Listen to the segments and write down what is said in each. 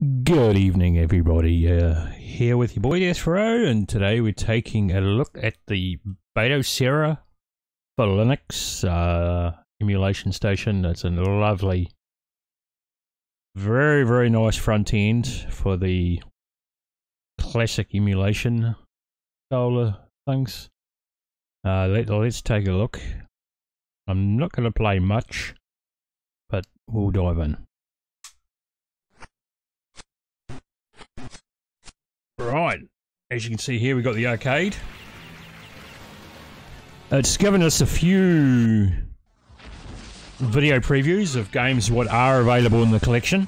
Good evening, everybody. Uh, here with your boy Deathrow, and today we're taking a look at the Batocera for Linux uh, emulation station. It's a lovely, very, very nice front end for the classic emulation style things. Uh, let, let's take a look. I'm not going to play much, but we'll dive in. Right, as you can see here, we've got the arcade. Uh, it's given us a few video previews of games what are available in the collection.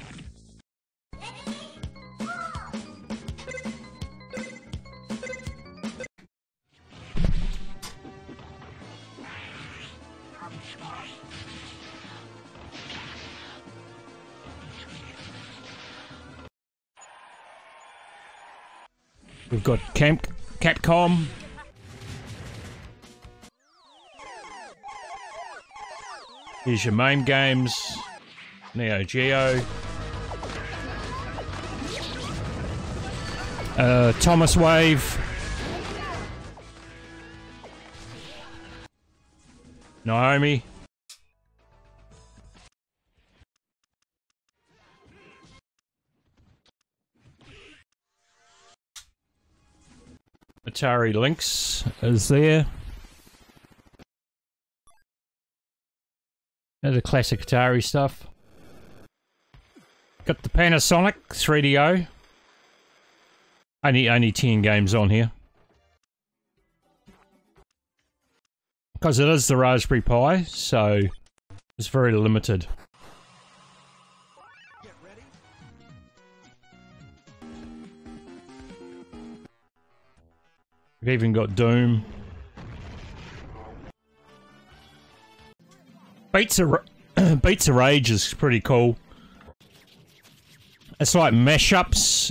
We've got Camp Capcom. Here's your main games. Neo Geo. Uh, Atomiswave. Naomi. Atari Lynx is there. The classic Atari stuff. Got the Panasonic 3DO. Only, only 10 games on here. Because it is the Raspberry Pi, so it's very limited. We've even got Doom. Beats of, Beats of Rage is pretty cool. It's like mashups.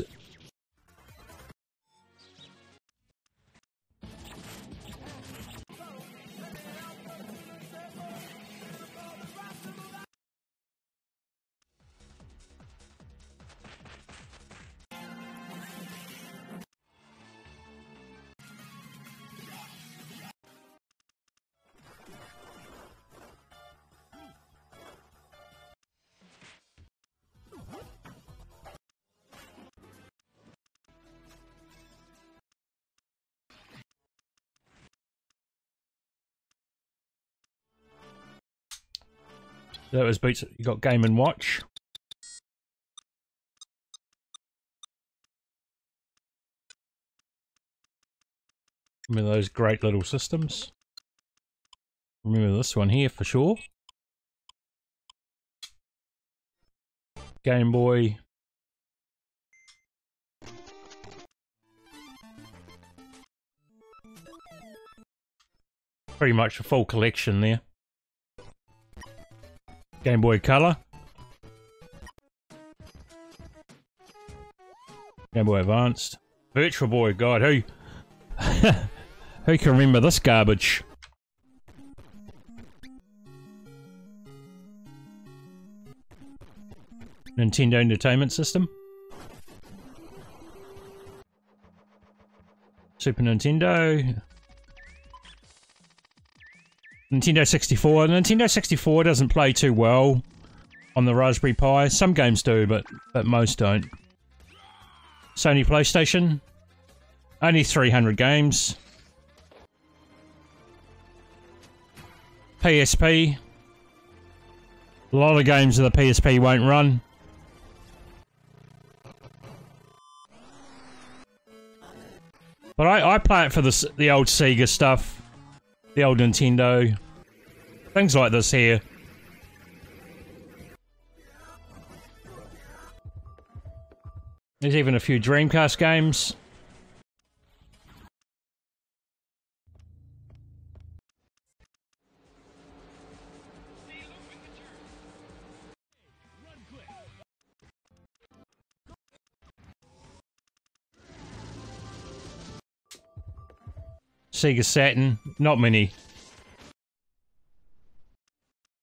That was Beats. You got Game and Watch. Remember those great little systems. Remember this one here for sure. Game Boy. Pretty much a full collection there. Game Boy Color. Game Boy Advanced. Virtual Boy, God, who... who can remember this garbage? Nintendo Entertainment System. Super Nintendo. Nintendo 64. Nintendo 64 doesn't play too well on the Raspberry Pi. Some games do, but, but most don't. Sony PlayStation. Only 300 games. PSP. A lot of games of the PSP won't run. But I, I play it for the, the old Sega stuff. The old Nintendo. Things like this here. There's even a few Dreamcast games. Sega Saturn, not many.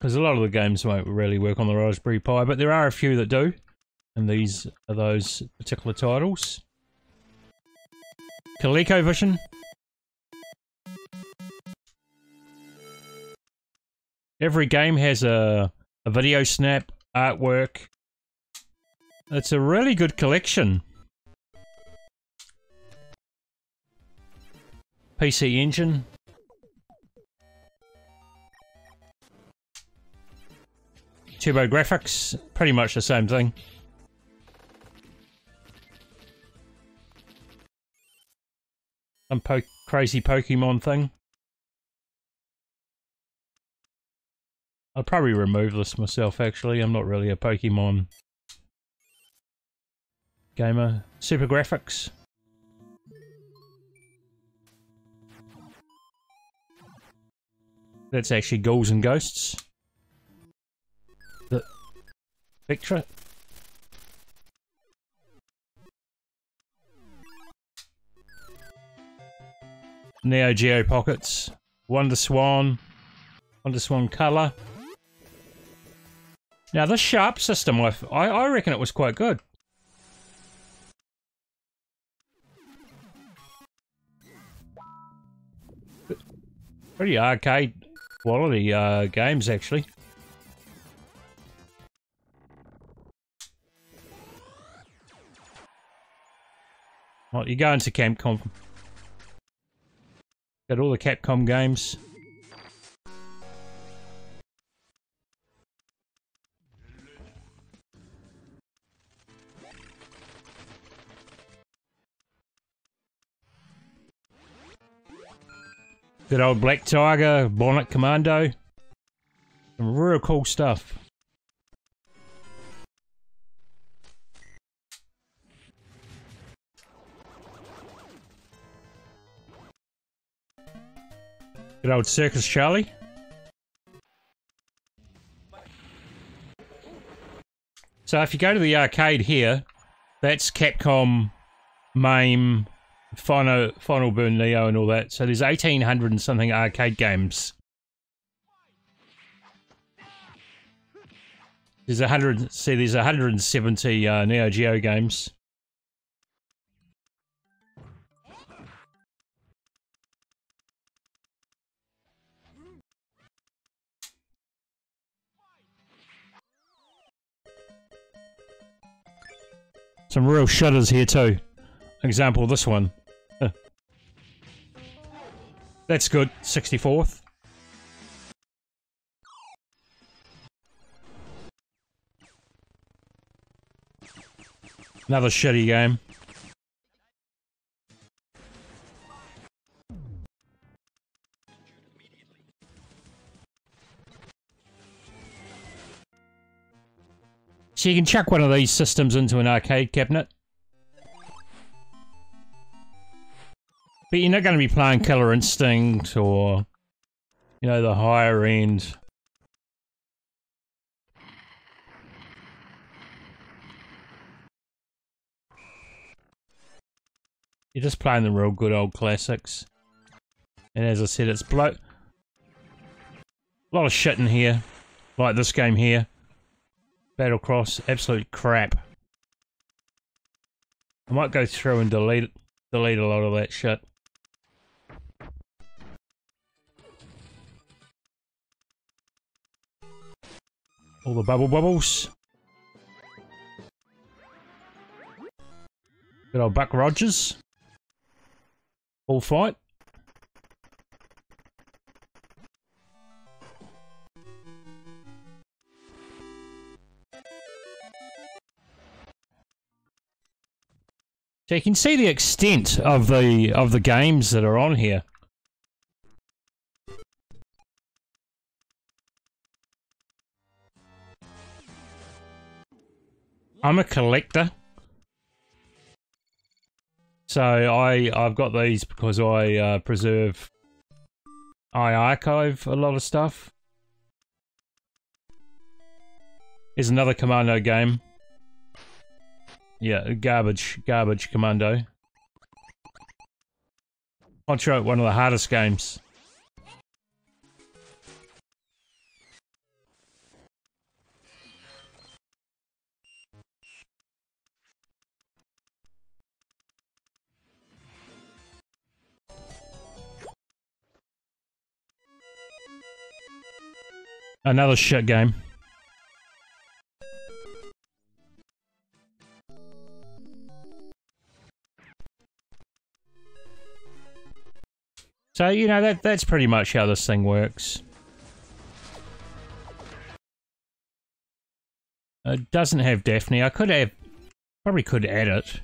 Because a lot of the games won't really work on the Raspberry Pi, but there are a few that do. And these are those particular titles. ColecoVision. Every game has a, a video snap, artwork. It's a really good collection. PC Engine. TurboGrafx, pretty much the same thing. Some po crazy Pokemon thing. I'll probably remove this myself actually, I'm not really a Pokemon gamer. SuperGrafx. That's actually Ghouls and Ghosts. Picture. Neo Geo Pockets. Wonder Swan. Wonder Swan Color. Now this sharp system, I, I reckon it was quite good. Pretty arcade quality uh, games, actually. Well, you go into Capcom. Got all the Capcom games. Good old Black Tiger, Bionic Commando. Some real cool stuff. Good old Circus Charlie. So if you go to the arcade here, that's Capcom, MAME, Final Final Burn Neo and all that. So there's 1800 and something arcade games. There's 100 see there's 170 uh, Neo Geo games. Some real shutters here too. Example, this one. That's good. 64th. Another shitty game. So you can chuck one of these systems into an arcade cabinet. But you're not going to be playing Killer Instinct or, you know, the higher end. You're just playing the real good old classics. And as I said, it's bloat. A lot of shit in here. Like this game here. Battlecross, absolute crap. I might go through and delete delete a lot of that shit. All the Bubble Bobbles. Good old Buck Rogers. Full fight. So you can see the extent of the of the games that are on here. I'm a collector. So I I've got these because I uh, preserve I archive a lot of stuff. Here's another Commando game. Yeah, garbage, garbage commando. Contra, one of the hardest games. Another shit game. So, you know, that that's pretty much how this thing works. It doesn't have Daphne. I could have... Probably could add it.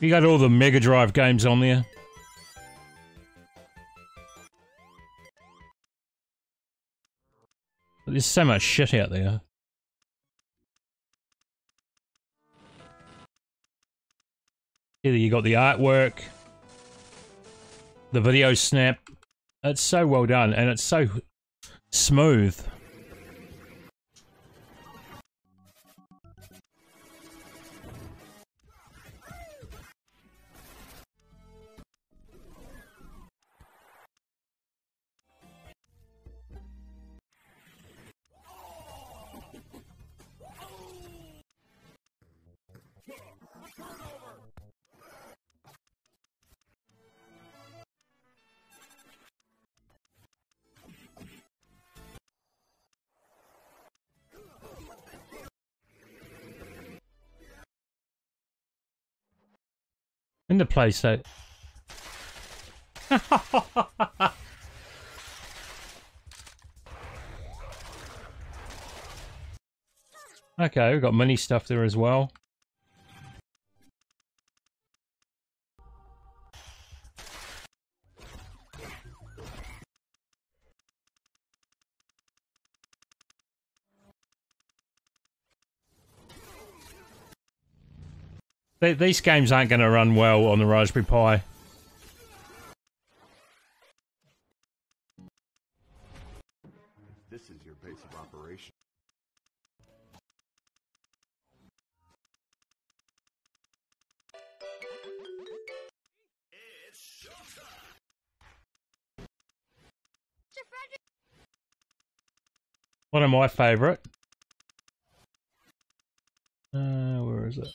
You got all the Mega Drive games on there. There's so much shit out there. Here you got the artwork, the video snap. It's so well done and it's so smooth. In the place that. okay, we've got money stuff there as well. These games aren't going to run well on the Raspberry Pi. This is your base of operation. One of my favourite. Uh, where is it?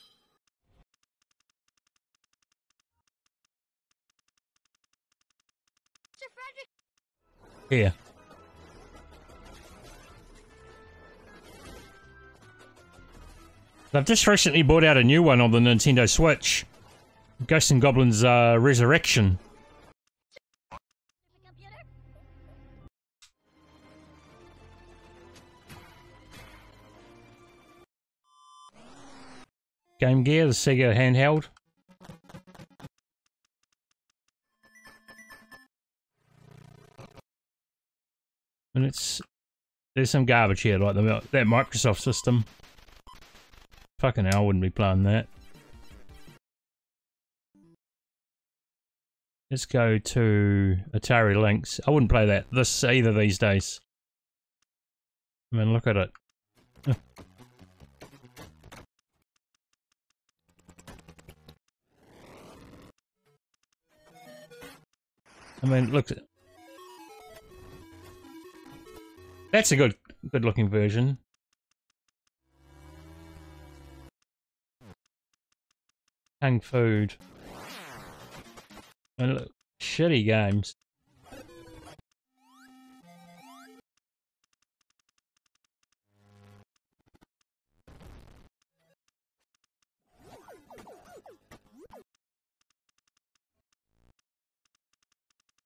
Here. They've just recently bought out a new one on the Nintendo Switch. Ghosts and Goblins uh, Resurrection. Game Gear, the Sega handheld. There's some garbage here, like the that Microsoft system. Fucking hell, I wouldn't be playing that. Let's go to Atari Lynx. I wouldn't play that this either these days. I mean, look at it. I mean, look, That's a good, good looking version. Hang food. And look, shitty games.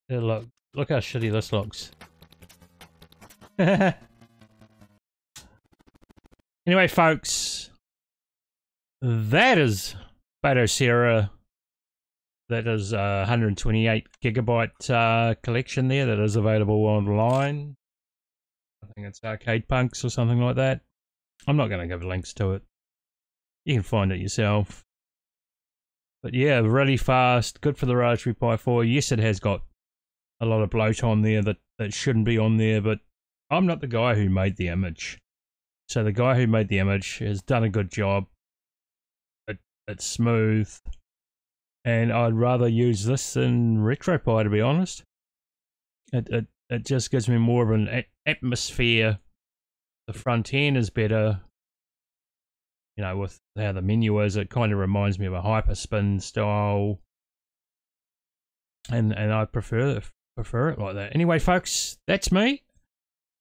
Look, look how shitty this looks. anyway, folks, that is Batocera. That is a 128 gigabyte uh, collection there that is available online. I think it's Arcade Punks or something like that. I'm not going to give links to it. You can find it yourself. But yeah, really fast, good for the Raspberry Pi 4. Yes, it has got a lot of bloat on there that, that shouldn't be on there, but I'm not the guy who made the image. So the guy who made the image has done a good job. It, it's smooth. And I'd rather use this than RetroPie, to be honest. It, it, it just gives me more of an atmosphere. The front end is better. You know, with how the menu is, it kind of reminds me of a hyperspin style. And and I prefer prefer it like that. Anyway, folks, that's me.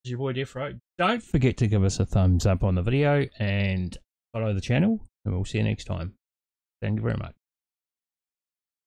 Is your boy Deathrow. Don't forget to give us a thumbs up on the video and follow the channel, and we'll see you next time. Thank you very much.